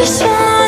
一些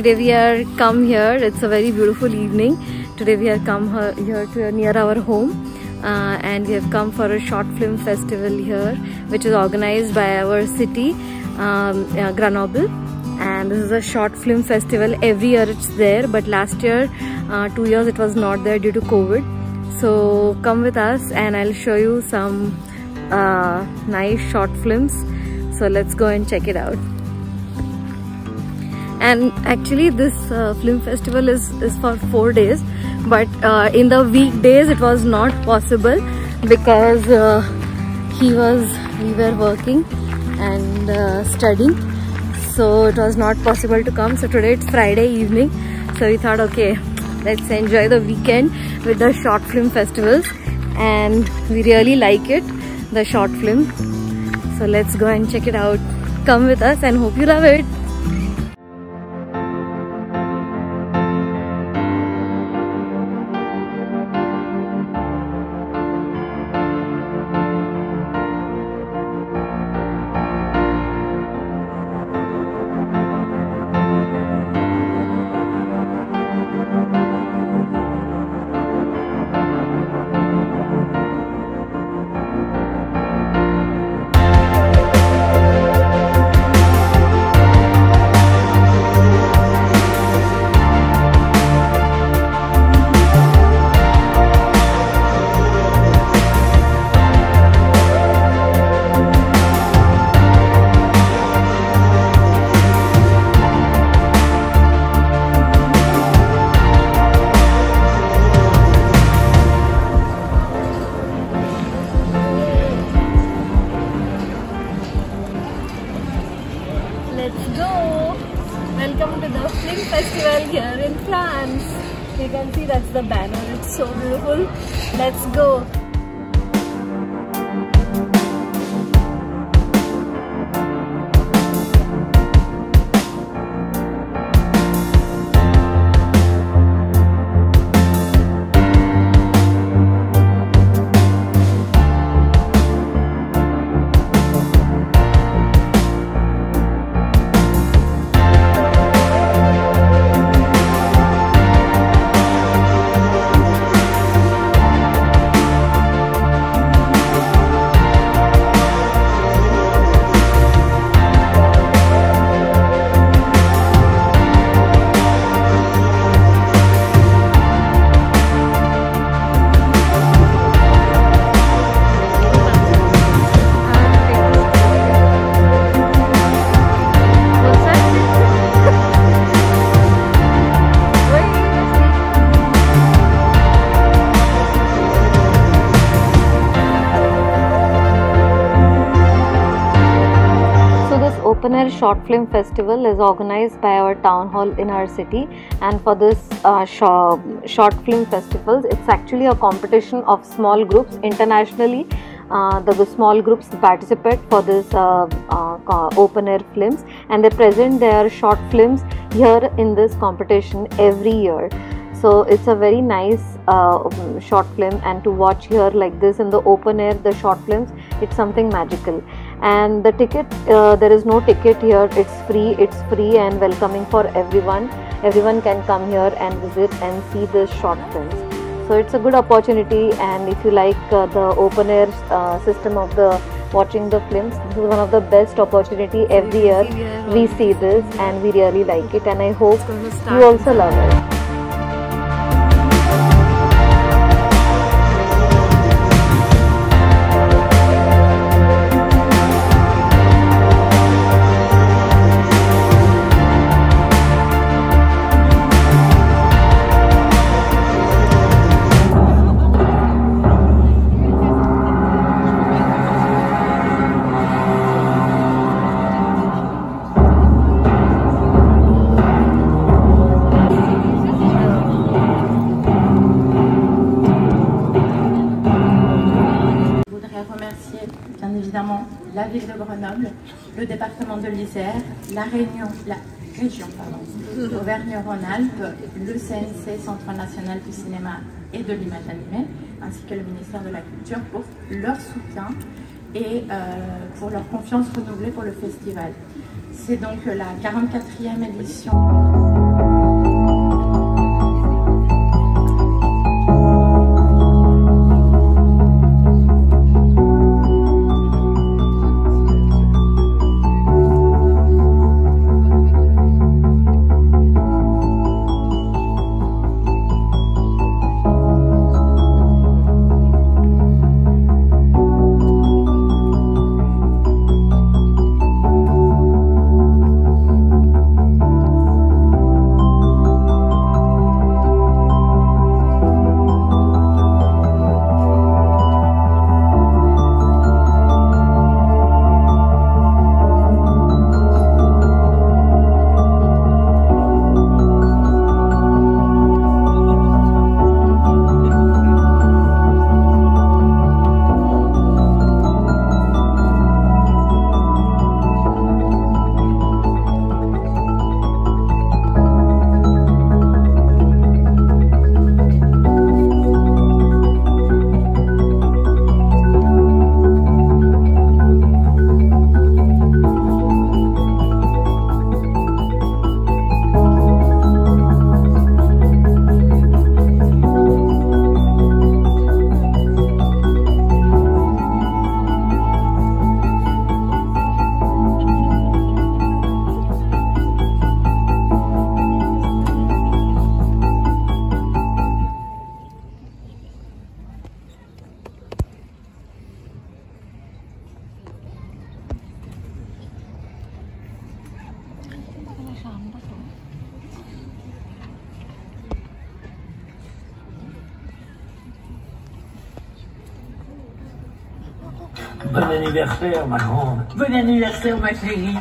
Today we are come here. It's a very beautiful evening. Today we are come here to near our home, uh, and we have come for a short film festival here, which is organized by our city, um, uh, Grenoble. And this is a short film festival. Every year it's there, but last year, uh, two years it was not there due to COVID. So come with us, and I'll show you some uh, nice short films. So let's go and check it out and actually this uh, film festival is, is for four days. But uh, in the weekdays it was not possible because uh, he was we were working and uh, studying. So it was not possible to come. So today it's friday evening. So we thought okay let's enjoy the weekend with the short film festivals. And we really like it the short film. So let's go and check it out. Come with us and hope you love it short film festival is organized by our town hall in our city. And for this uh, short, short film festivals it's actually a competition of small groups internationally. Uh, the, the, small groups participate for this uh, uh, open air films. And they present their short films here in this competition every year. So it's a very nice uh, short film. And to watch here like this in the open air the short films it's something magical and the ticket uh, there is no ticket here. It's free. It's free and welcoming for everyone. Everyone can come here and visit and see the short films. So it's a good opportunity. And if you like uh, the open air uh, system of the watching the films this is one of the best opportunity every year we see this and we really like it. And i hope you also love it Auvergne-Rhône-Alpes, le CNC, Centre national du cinéma et de l'image animée, ainsi que le ministère de la Culture pour leur soutien et euh, pour leur confiance renouvelée pour le festival. C'est donc la 44e édition. Bon anniversaire, ma grande. Bon anniversaire, ma chérie.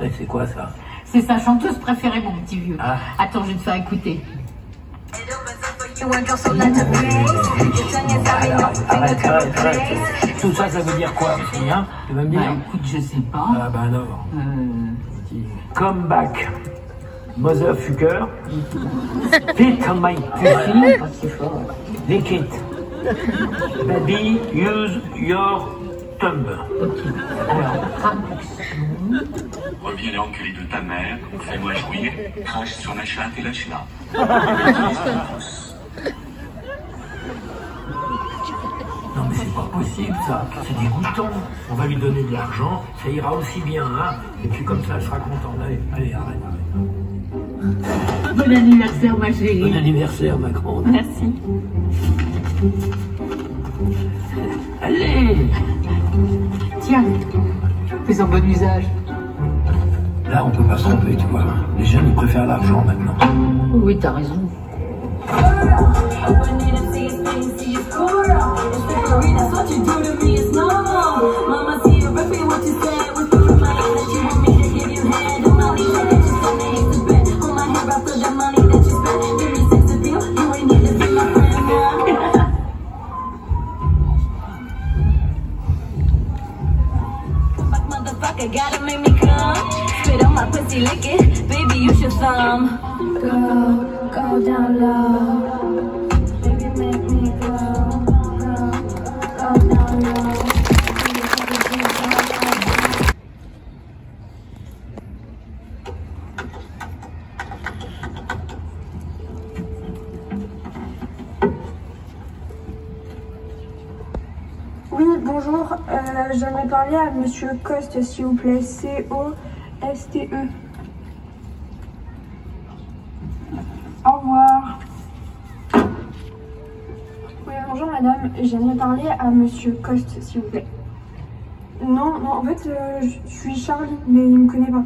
Eh, C'est quoi ça? C'est sa chanteuse préférée, mon petit vieux. Ah. Attends, je vais te faire écouter. Arrête, arrête, arrête. Tout ça, ça veut dire quoi hein Tu vas me Bah dire écoute, je sais pas. Ah bah alors. Euh, Come back, motherfucker. Fit on my fort. lick it. Baby, use your thumb. Reviens l'enculé de ta mère, fais-moi jouir, crache sur la chatte et lâche-la. Non mais c'est pas possible ça, c'est dégoûtant. On va lui donner de l'argent, ça ira aussi bien, hein Et puis comme ça, elle sera contente. Allez, allez, arrête, arrête. Bon anniversaire, ma Bon chérie. anniversaire, ma grande. Merci. Allez Tiens, fais-en bon usage. Là, on peut pas se tromper, tu vois. Les jeunes, ils préfèrent l'argent maintenant. Oui, t'as raison. sorry, that's what you do to me, it's normal. Mama, see you repeat what you said. Was through the plan that you want me to give you head. The money that you spent, I hate to bet. Hold my hair after the money that you spent. Give me six of you, you ain't need to be my friend now. Fuck motherfucker, gotta make me come. Spit on my pussy, lick it. Baby, use your thumb. Go, go down low. Monsieur Coste, s'il vous plaît. C-O-S-T-E. Au revoir. Oui, bonjour madame. J'aimerais parler à Monsieur Coste, s'il vous plaît. Non, non, en fait, euh, je suis Charlie, mais il me connaît pas.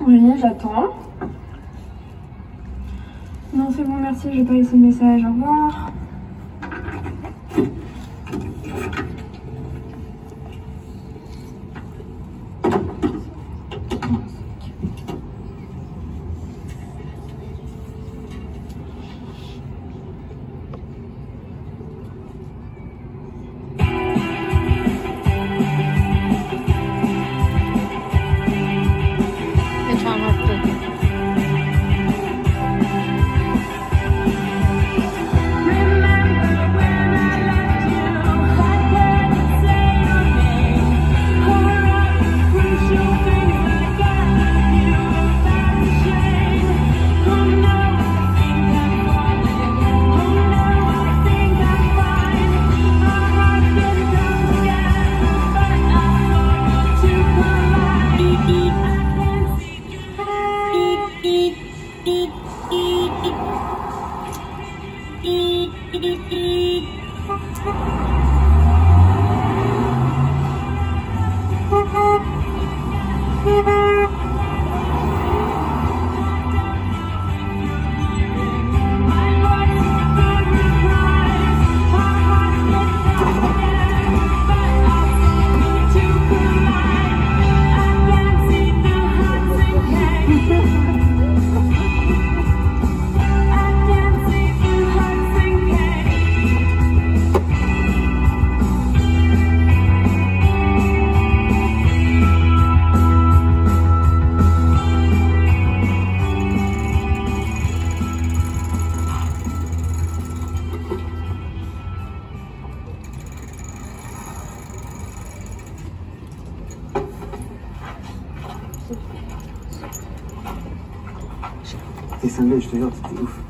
Oui, j'attends. Non, c'est bon, merci, j'ai pas laissé le message. Au revoir. Je te jure, c'était ouf.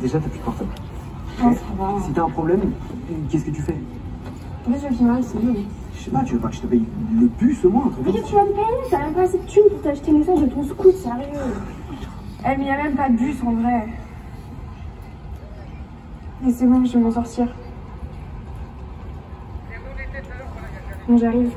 Déjà, t'as plus de portable. Ça va. Si t'as un problème, qu'est-ce que tu fais? Je suis mal, c'est. Je sais pas, tu veux pas que je te paye le bus au moins un truc Mais tu vas me payer, t'as même pas assez de thunes pour t'acheter une essence de ton scoot, sérieux. Eh, mais y a même pas de bus en vrai. Mais c'est bon, je vais m'en sortir. Bon, j'arrive.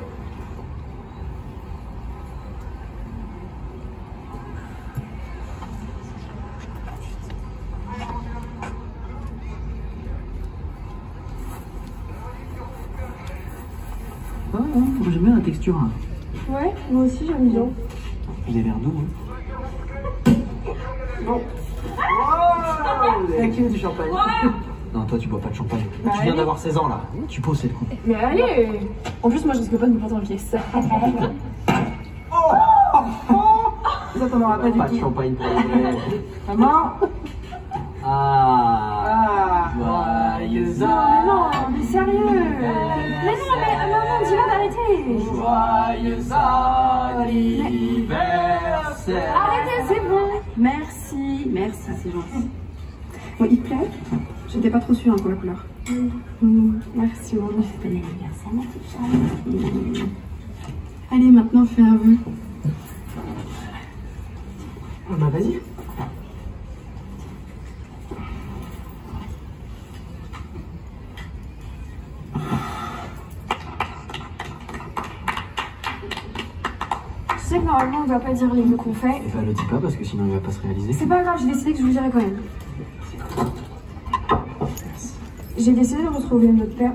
Ouais, j'aime bien la texture. Là. Ouais, moi aussi j'aime bien. Vous avez l'air doux. Hein. Bon. veut du champagne Non, toi tu bois pas de champagne. Bah, tu viens d'avoir 16 ans là. Tu possèdes quoi Mais allez En plus, moi je risque pas de me prendre en pièce. Ça, t'en auras pas du Pas de champagne pour. Maman Ah, Ah Joyeux Mais non, mais sérieux Mais non, mais ah, maman, Joyeux anniversaire Arrêtez, c'est bon Merci, merci, c'est gentil. Bon, il te plaît J'étais pas trop sûre hein, pour la couleur. Mm, merci, maman. Bon anniversaire, ma petite Charlie. Allez, maintenant, fais un vœu. Bah vas-y. Tu doit pas dire les vœux qu'on fait. Et bah le dis pas parce que sinon il va pas se réaliser. C'est pas grave, j'ai décidé que je vous dirai quand même. J'ai décidé de retrouver notre père.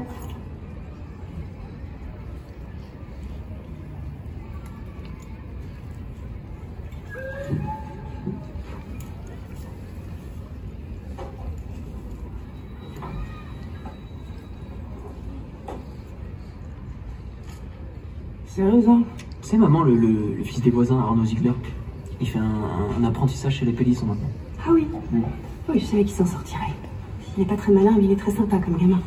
Sérieux Tu sais maman, le- le fils des voisins, Arnaud Ziegler, il fait un, un apprentissage chez les Pélissons maintenant. Ah oui. Oui, je savais qu'il s'en sortirait. Il n'est pas très malin, mais il est très sympa comme gamin.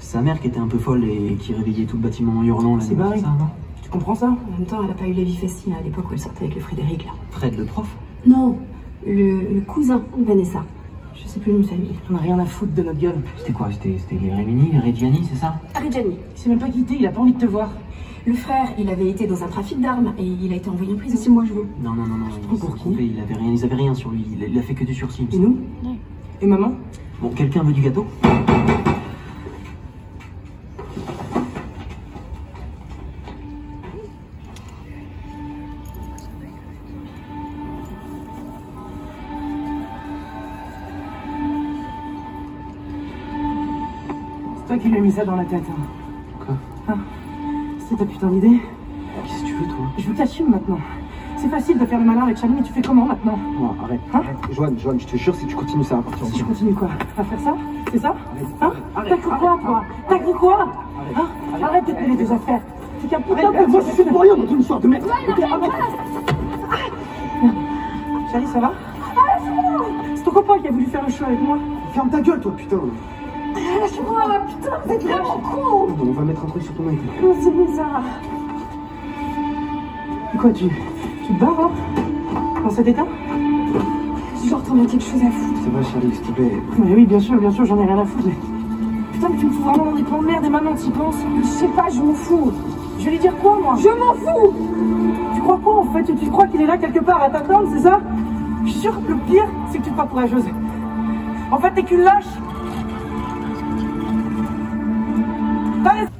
Sa mère qui était un peu folle et qui réveillait tout le bâtiment en hurlant. C'est barré. Ça, non? Tu comprends ça? En même temps, elle n'a pas eu la vie facile à l'époque où elle sortait avec le Frédéric, là. Fred le prof? Non, le, le cousin de Vanessa. Je sais plus le nom de famille. On n'a rien à foutre de notre gueule. C'était quoi? C'était c'était Rémini, Reggiani, c'est ça? Reggiani. Il s'est même pas quitté, il a pas envie de te voir. Le frère, il avait été dans un trafic d'armes et il a été envoyé en prison. C'est moi, je veux. Non, non, non, non. Il, pour qui il avait rien, ils avaient rien sur lui. Il, il a fait que du sursis. Et nous Et maman Bon, quelqu'un veut du gâteau? C'est toi qui lui as mis ça dans la tête. Hein. Quoi Hein C'est ta putain d'idée Qu'est-ce que tu veux, toi Je veux t'assume maintenant. C'est facile de faire le malin avec Charlie, mais tu fais comment maintenant Non, arrête. Hein Joanne, Joanne, je te jure, si tu continues, ça va partir Si je continue quoi À faire ça C'est ça Hein T'as cru quoi, toi T'as cru quoi Hein Arrête de te mêler des affaires. C'est qu'un putain de... Moi, je suis pour rien dans une histoire de merde. Arrête. Charlie, ça va C'est ton copain qui a voulu faire le show avec moi. Ferme ta gueule, toi, putain Lâche-moi, putain, vous êtes vraiment con On va mettre un truc sur ton mec. Oh, c'est bizarre. Quoi, tu... Tu te barres, hein Dans cet état? Genre, t'en as quelque chose à foutre. C'est vrai, Charlie, s'il te plaît. Mais oui, bien sûr, bien sûr, j'en ai rien à foutre. mais- Putain, mais tu me fous vraiment dans des plans de merde et maintenant t'y penses? Je sais pas, je m'en fous. Je vais lui dire quoi, moi? Je m'en fous Tu crois quoi, en fait? Tu, tu crois qu'il est là quelque part à t'attendre, c'est ça? Je suis sûr que le pire, c'est que tu te crois courageuse. En fait, t'es qu'une lâche That is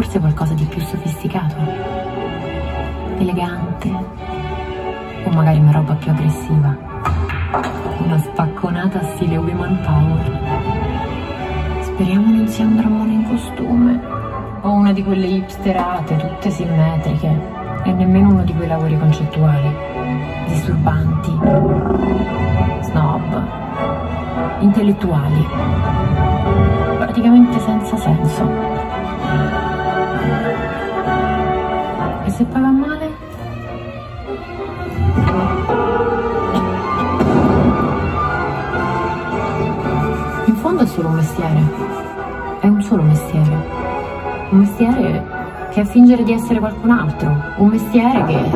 forse qualcosa di più sofisticato. Elegante. O magari una roba più aggressiva. Una spacconata stile Women Power. Speriamo non sia un drammone in costume. O una di quelle hipsterate, tutte simmetriche. E nemmeno uno di quei lavori concettuali, disturbanti, snob, intellettuali, praticamente senza senso. Se va male? In fondo è solo un mestiere, è un solo mestiere, un mestiere che è fingere di essere qualcun altro, un mestiere che...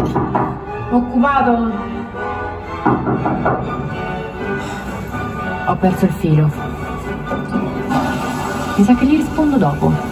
Occupato! Ho perso il filo. Mi sa che gli rispondo dopo.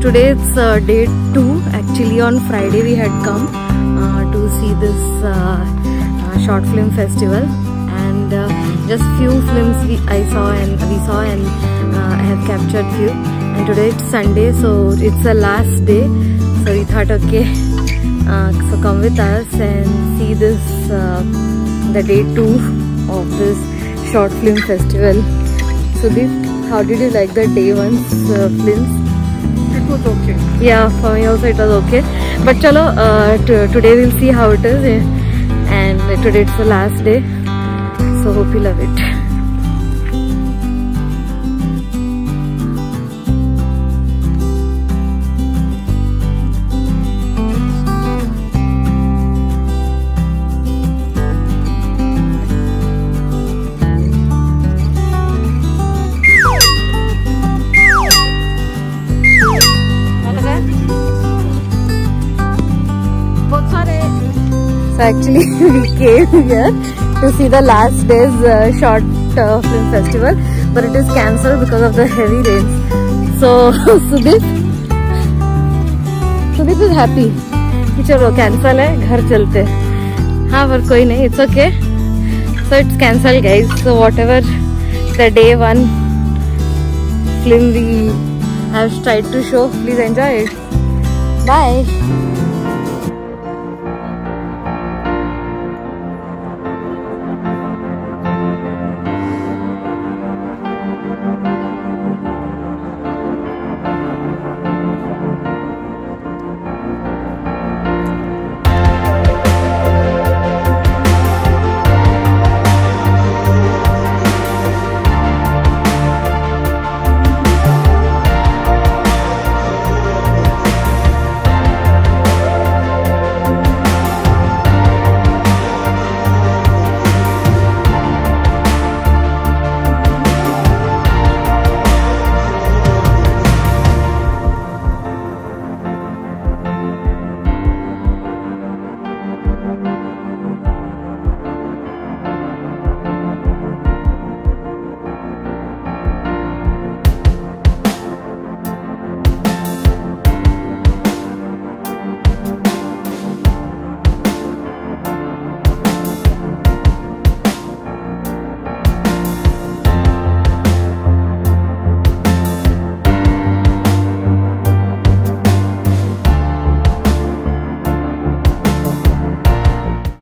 today it's uh, day two. Actually, on Friday we had come uh, to see this uh, uh, short film festival, and uh, just few films we, I saw and we saw and uh, I have captured few. And today it's Sunday, so it's the last day. So we thought, okay, so come with us and see this the day two of this short film festival. So this, how did you like the day 1 uh, films? Was okay. Yeah, for me also it was okay. But chalo, uh, today we'll see how it is. And today it's the last day. So hope you love it. actually we came here to see the last day's uh, short uh, film festival but it is cancelled because of the heavy rains. So Sudeep, Sudeep is happy कि चलो कैंसल है घर चलते हाँ पर कोई नहीं it's okay so it's cancel guys so whatever the day one film we have tried to show please enjoy it by